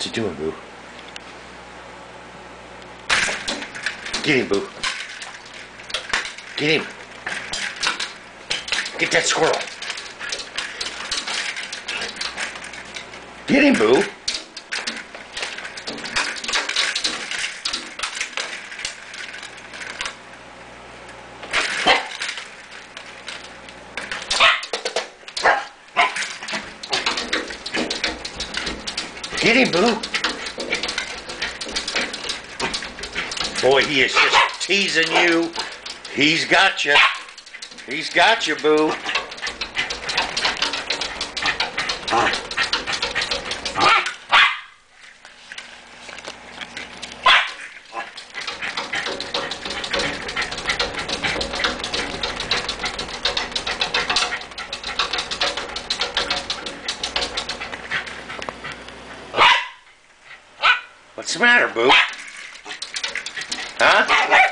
What's he doing, Boo? Get him, Boo. Get him. Get that squirrel. Get him, Boo. Get him, Boo. Boy, he is just teasing you. He's got you. He's got you, Boo. What's the matter, Boo? Huh?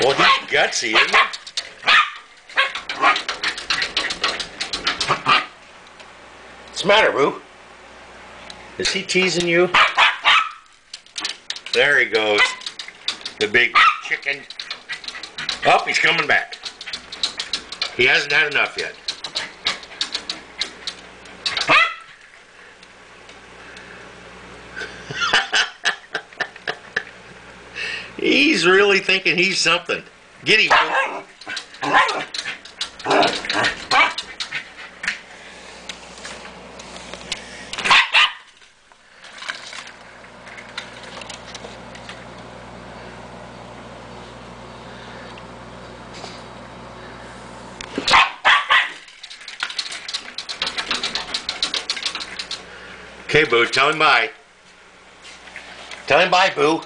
Boy, he's gutsy, isn't he? What's the matter, Boo? Is he teasing you? There he goes. The big chicken. Up, he's coming back. He hasn't had enough yet. He's really thinking he's something. Get him. Okay, Boo, tell him bye. Tell him bye, Boo.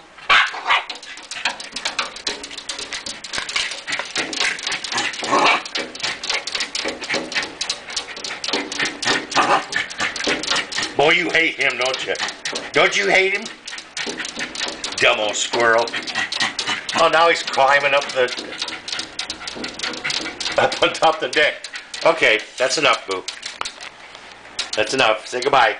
Boy, you hate him, don't you? Don't you hate him? Dumb old squirrel. Oh, now he's climbing up the... Up on top of the deck. Okay, that's enough, Boo. That's enough. Say goodbye.